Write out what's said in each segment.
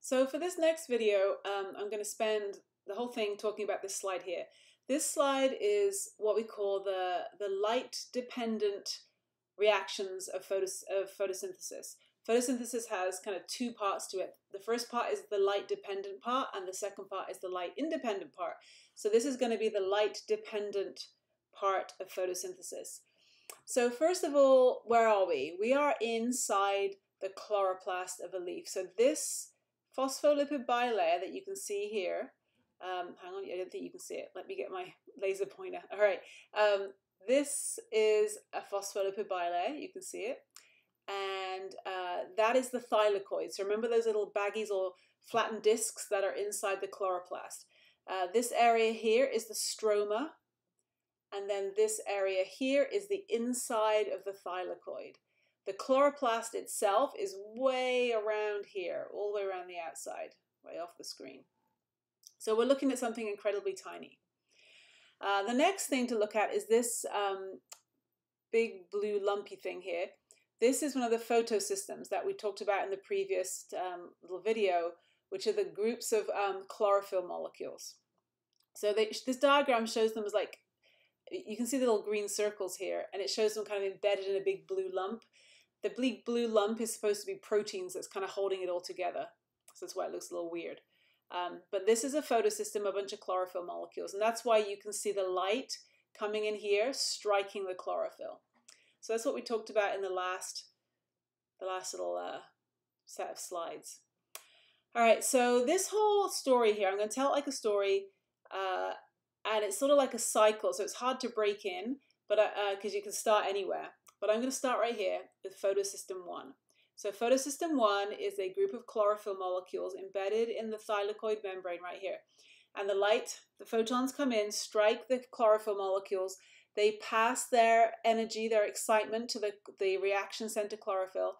So for this next video, um, I'm going to spend the whole thing talking about this slide here. This slide is what we call the, the light-dependent reactions of, photos, of photosynthesis. Photosynthesis has kind of two parts to it. The first part is the light-dependent part, and the second part is the light-independent part. So this is going to be the light-dependent part of photosynthesis. So first of all, where are we? We are inside the chloroplast of a leaf. So this phospholipid bilayer that you can see here, um, hang on, I don't think you can see it. Let me get my laser pointer. All right, um, this is a phospholipid bilayer, you can see it. And uh, that is the thylakoid. So remember those little baggies or flattened discs that are inside the chloroplast. Uh, this area here is the stroma, and then this area here is the inside of the thylakoid. The chloroplast itself is way around here, all the way around the outside, way off the screen. So we're looking at something incredibly tiny. Uh, the next thing to look at is this um, big blue lumpy thing here. This is one of the photosystems that we talked about in the previous um, little video, which are the groups of um, chlorophyll molecules. So they, this diagram shows them as like, you can see the little green circles here, and it shows them kind of embedded in a big blue lump. The bleak blue lump is supposed to be proteins that's kind of holding it all together. So that's why it looks a little weird. Um, but this is a photosystem, a bunch of chlorophyll molecules, and that's why you can see the light coming in here, striking the chlorophyll. So that's what we talked about in the last, the last little uh, set of slides. All right, so this whole story here, I'm going to tell it like a story, uh, and it's sort of like a cycle, so it's hard to break in, but because uh, you can start anywhere. But I'm going to start right here with photosystem 1. So photosystem 1 is a group of chlorophyll molecules embedded in the thylakoid membrane right here. And the light, the photons come in, strike the chlorophyll molecules, they pass their energy, their excitement to the, the reaction center chlorophyll,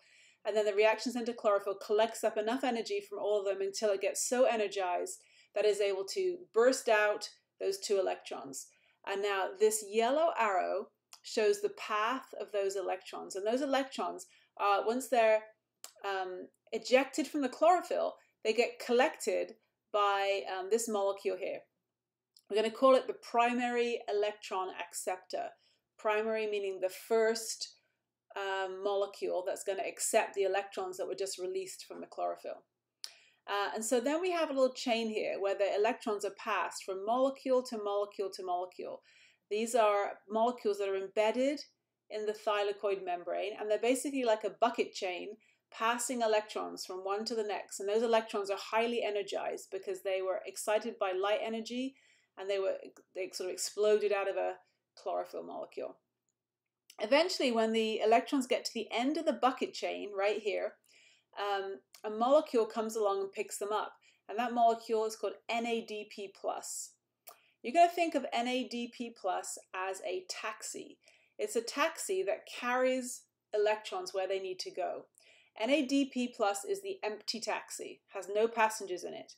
and then the reaction center chlorophyll collects up enough energy from all of them until it gets so energized that is able to burst out those two electrons. And now this yellow arrow shows the path of those electrons. And those electrons, uh, once they're um, ejected from the chlorophyll, they get collected by um, this molecule here. We're going to call it the primary electron acceptor. Primary meaning the first um, molecule that's going to accept the electrons that were just released from the chlorophyll. Uh, and so then we have a little chain here where the electrons are passed from molecule to molecule to molecule. These are molecules that are embedded in the thylakoid membrane, and they're basically like a bucket chain passing electrons from one to the next. And those electrons are highly energized because they were excited by light energy and they were they sort of exploded out of a chlorophyll molecule. Eventually, when the electrons get to the end of the bucket chain right here, um, a molecule comes along and picks them up. And that molecule is called NADP+. You're going to think of NADP plus as a taxi. It's a taxi that carries electrons where they need to go. NADP plus is the empty taxi, has no passengers in it.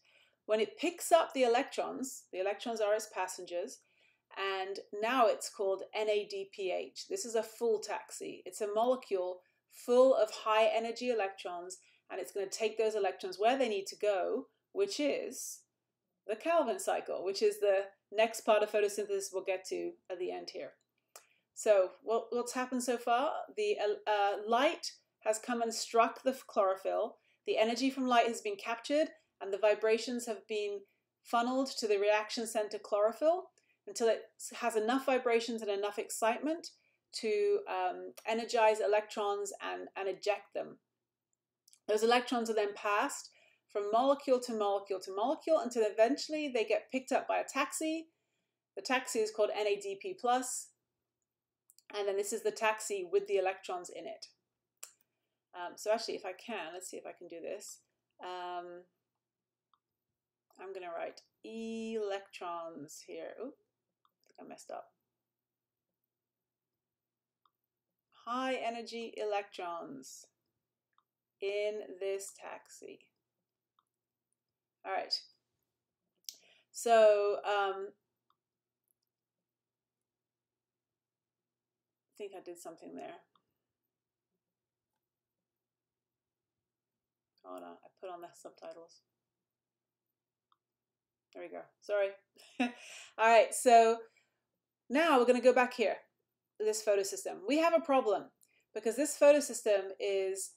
When it picks up the electrons, the electrons are its passengers, and now it's called NADPH. This is a full taxi. It's a molecule full of high energy electrons, and it's going to take those electrons where they need to go, which is the Calvin cycle, which is the next part of photosynthesis we'll get to at the end here. So what, what's happened so far? The uh, light has come and struck the chlorophyll. The energy from light has been captured and the vibrations have been funneled to the reaction center chlorophyll until it has enough vibrations and enough excitement to um, energize electrons and, and eject them. Those electrons are then passed from molecule to molecule to molecule until eventually they get picked up by a taxi. The taxi is called NADP+, and then this is the taxi with the electrons in it. Um, so actually, if I can, let's see if I can do this. Um, I'm going to write electrons here. Oh, I I messed up. High energy electrons in this taxi. All right. So um, I think I did something there. Oh no, I put on the subtitles. There we go. Sorry. All right, so now we're going to go back here, this photosystem. We have a problem because this photosystem is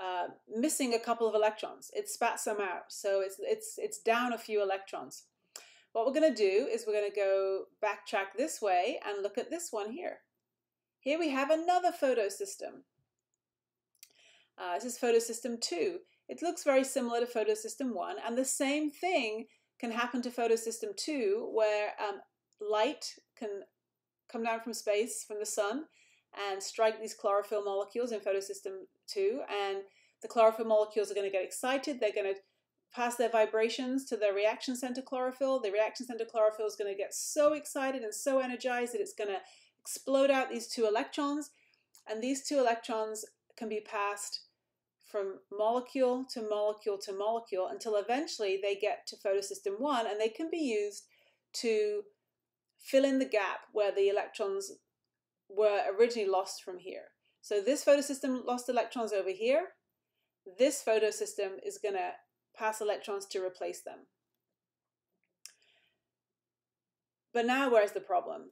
uh, missing a couple of electrons. It spat some out, so it's, it's, it's down a few electrons. What we're going to do is we're going to go backtrack this way and look at this one here. Here we have another photosystem. Uh, this is photosystem 2. It looks very similar to photosystem 1, and the same thing can happen to photosystem 2, where um, light can come down from space, from the sun, and strike these chlorophyll molecules in photosystem 2, and the chlorophyll molecules are going to get excited. They're going to pass their vibrations to the reaction center chlorophyll. The reaction center chlorophyll is going to get so excited and so energized that it's going to explode out these two electrons. And these two electrons can be passed from molecule to molecule to molecule until eventually they get to photosystem 1 and they can be used to fill in the gap where the electrons were originally lost from here. So this photosystem lost electrons over here. This photosystem is going to pass electrons to replace them. But now where's the problem?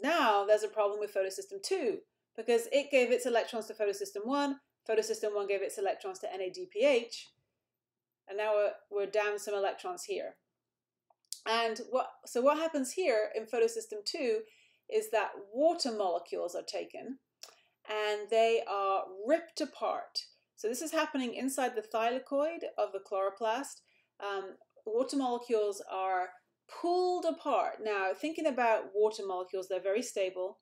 Now there's a problem with photosystem 2 because it gave its electrons to photosystem 1, photosystem 1 gave its electrons to NADPH, and now we're, we're down some electrons here. And what so what happens here in photosystem 2 is that water molecules are taken and they are ripped apart so this is happening inside the thylakoid of the chloroplast. Um, water molecules are pulled apart. Now, thinking about water molecules, they're very stable.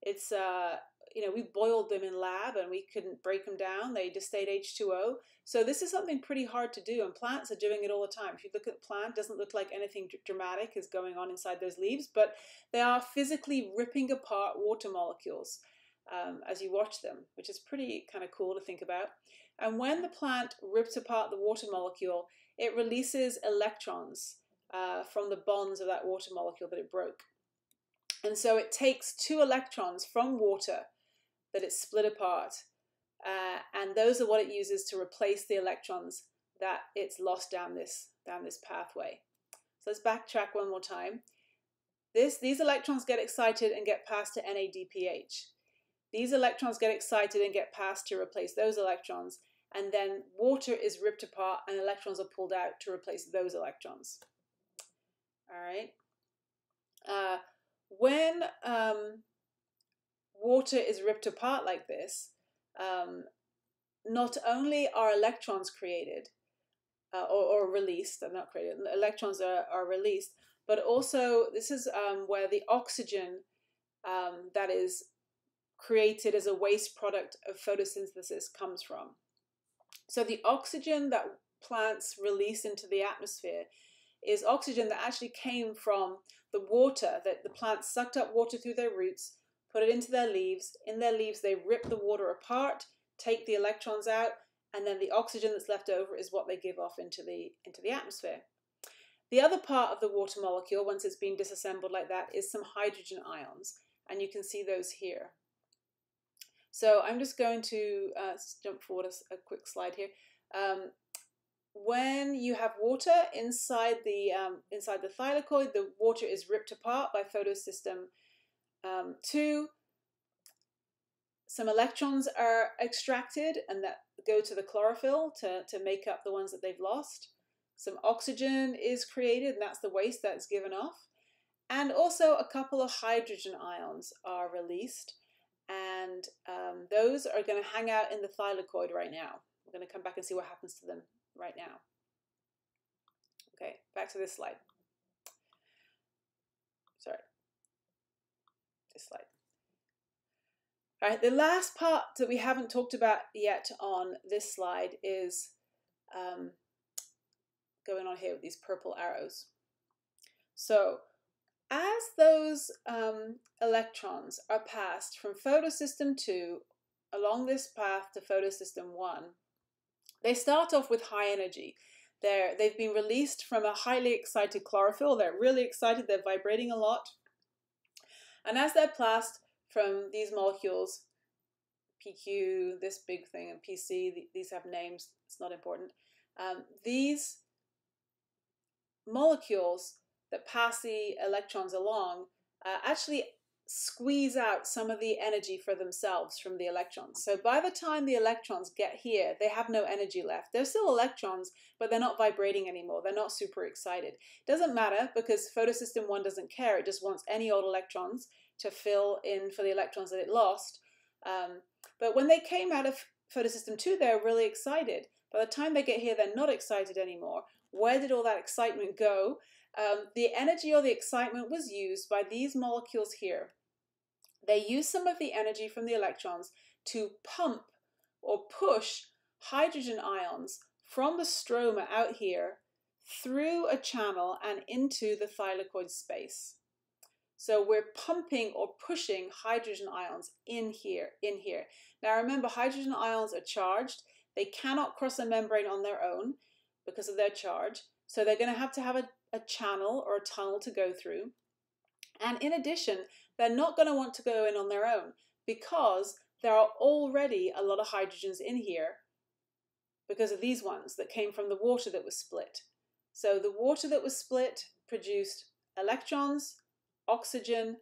It's, uh, you know, we boiled them in lab and we couldn't break them down. They just stayed H2O. So this is something pretty hard to do, and plants are doing it all the time. If you look at the plant, doesn't look like anything dramatic is going on inside those leaves, but they are physically ripping apart water molecules um, as you watch them, which is pretty kind of cool to think about. And when the plant rips apart the water molecule, it releases electrons uh, from the bonds of that water molecule that it broke. And so it takes two electrons from water that it split apart, uh, and those are what it uses to replace the electrons that it's lost down this down this pathway. So let's backtrack one more time. This, these electrons get excited and get passed to NADPH. These electrons get excited and get passed to replace those electrons, and then water is ripped apart and electrons are pulled out to replace those electrons. All right. Uh, when um, water is ripped apart like this, um, not only are electrons created uh, or, or, released, not created, electrons are, are released, but also this is um, where the oxygen um, that is created as a waste product of photosynthesis comes from. So the oxygen that plants release into the atmosphere is oxygen that actually came from the water that the plants sucked up water through their roots, put it into their leaves. In their leaves, they rip the water apart, take the electrons out, and then the oxygen that's left over is what they give off into the into the atmosphere. The other part of the water molecule, once it's been disassembled like that, is some hydrogen ions, and you can see those here. So I'm just going to uh, jump forward a, a, quick slide here. Um, when you have water inside the um, inside the thylakoid, the water is ripped apart by photosystem um, two. Some electrons are extracted and that go to the chlorophyll to, to make up the ones that they've lost. Some oxygen is created, and that's the waste that's given off. And also a couple of hydrogen ions are released and um, those are going to hang out in the thylakoid right now. We're going to come back and see what happens to them right now. Okay, back to this slide. Sorry, this slide. All right, the last part that we haven't talked about yet on this slide is um, going on here with these purple arrows. So as those um, electrons are passed from photosystem 2 along this path to photosystem 1, they start off with high energy. They're, they've been released from a highly excited chlorophyll. They're really excited. They're vibrating a lot. And as they're passed from these molecules, PQ, this big thing, and PC, these have names. it's not important. Um, these molecules that pass the electrons along uh, actually squeeze out some of the energy for themselves from the electrons. So by the time the electrons get here, they have no energy left. They're still electrons, but they're not vibrating anymore. They're not super excited. Doesn't matter because photosystem 1 doesn't care. It just wants any old electrons to fill in for the electrons that it lost. Um, but when they came out of photosystem 2, they're really excited. By the time they get here, they're not excited anymore. Where did all that excitement go? Um, the energy or the excitement was used by these molecules here. They use some of the energy from the electrons to pump or push hydrogen ions from the stroma out here through a channel and into the thylakoid space. So we're pumping or pushing hydrogen ions in here, in here. Now remember, hydrogen ions are charged. They cannot cross a membrane on their own because of their charge. So they're going to have to have a, a channel or a tunnel to go through. And in addition, they're not going to want to go in on their own because there are already a lot of hydrogens in here because of these ones that came from the water that was split. So the water that was split produced electrons, oxygen,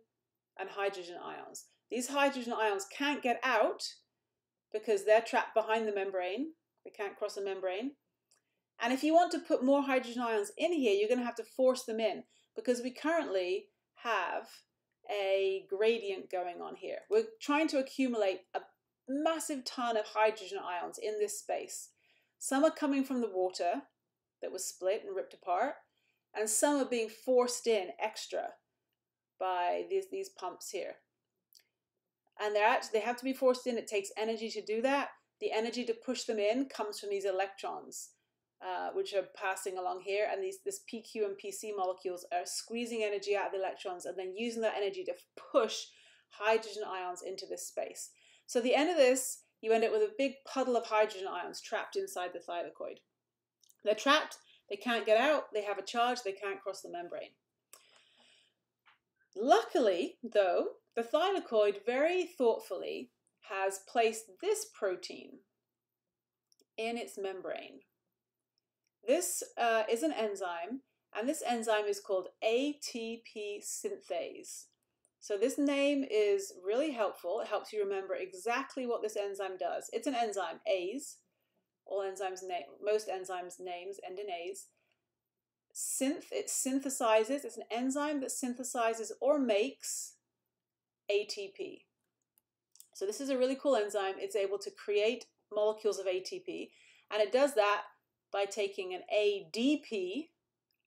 and hydrogen ions. These hydrogen ions can't get out because they're trapped behind the membrane. They can't cross a membrane. And if you want to put more hydrogen ions in here, you're going to have to force them in because we currently have a gradient going on here. We're trying to accumulate a massive ton of hydrogen ions in this space. Some are coming from the water that was split and ripped apart, and some are being forced in extra by these, these pumps here. And they're actually, they have to be forced in. It takes energy to do that. The energy to push them in comes from these electrons uh, which are passing along here, and these this PQ and PC molecules are squeezing energy out of the electrons and then using that energy to push hydrogen ions into this space. So at the end of this, you end up with a big puddle of hydrogen ions trapped inside the thylakoid. They're trapped, they can't get out, they have a charge, they can't cross the membrane. Luckily, though, the thylakoid very thoughtfully has placed this protein in its membrane. This uh, is an enzyme, and this enzyme is called ATP synthase. So this name is really helpful. It helps you remember exactly what this enzyme does. It's an enzyme, A's. All enzymes most enzymes names end in A's. Synth, it synthesizes, it's an enzyme that synthesizes or makes ATP. So this is a really cool enzyme. It's able to create molecules of ATP, and it does that by taking an ADP,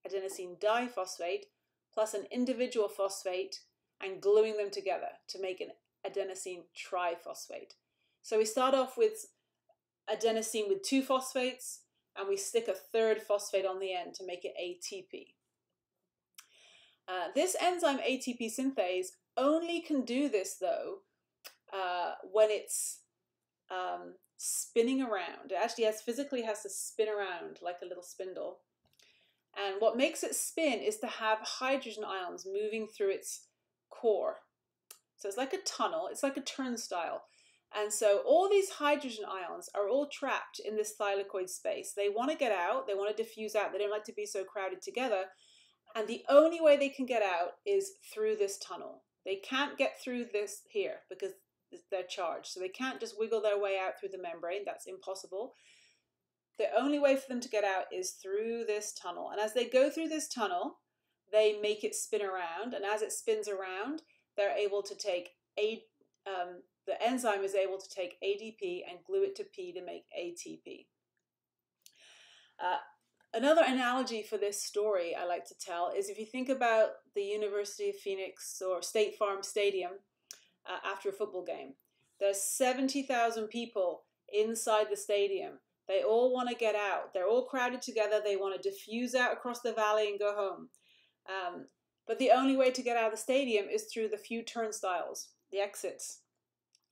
adenosine diphosphate, plus an individual phosphate and gluing them together to make an adenosine triphosphate. So we start off with adenosine with two phosphates and we stick a third phosphate on the end to make it ATP. Uh, this enzyme ATP synthase only can do this though uh, when it's um, spinning around. It actually has physically has to spin around like a little spindle. And what makes it spin is to have hydrogen ions moving through its core. So it's like a tunnel, it's like a turnstile. And so all these hydrogen ions are all trapped in this thylakoid space. They want to get out, they want to diffuse out, they don't like to be so crowded together. And the only way they can get out is through this tunnel. They can't get through this here because their charge. So they can't just wiggle their way out through the membrane. That's impossible. The only way for them to get out is through this tunnel. And as they go through this tunnel, they make it spin around. And as it spins around, they're able to take a um, the enzyme is able to take ADP and glue it to P to make ATP. Uh, another analogy for this story I like to tell is if you think about the University of Phoenix or State Farm Stadium, uh, after a football game. There's 70,000 people inside the stadium. They all want to get out. They're all crowded together. They want to diffuse out across the valley and go home. Um, but the only way to get out of the stadium is through the few turnstiles, the exits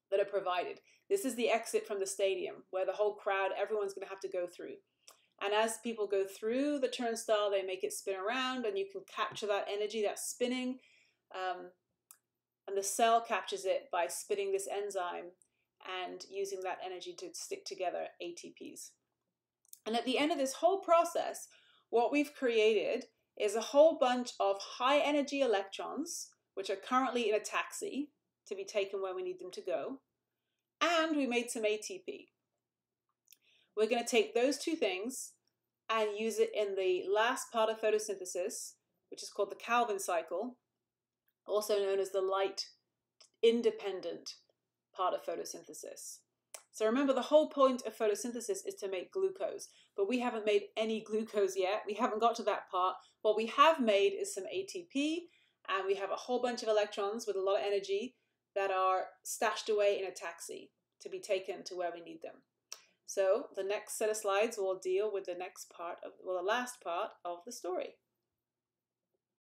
that are provided. This is the exit from the stadium where the whole crowd, everyone's going to have to go through. And as people go through the turnstile, they make it spin around, and you can capture that energy, that spinning. Um, and the cell captures it by spitting this enzyme and using that energy to stick together ATPs. And at the end of this whole process, what we've created is a whole bunch of high energy electrons, which are currently in a taxi to be taken where we need them to go. And we made some ATP. We're going to take those two things and use it in the last part of photosynthesis, which is called the Calvin cycle, also known as the light independent part of photosynthesis. So remember, the whole point of photosynthesis is to make glucose, but we haven't made any glucose yet. We haven't got to that part. What we have made is some ATP, and we have a whole bunch of electrons with a lot of energy that are stashed away in a taxi to be taken to where we need them. So the next set of slides will deal with the next part of, well, the last part of the story.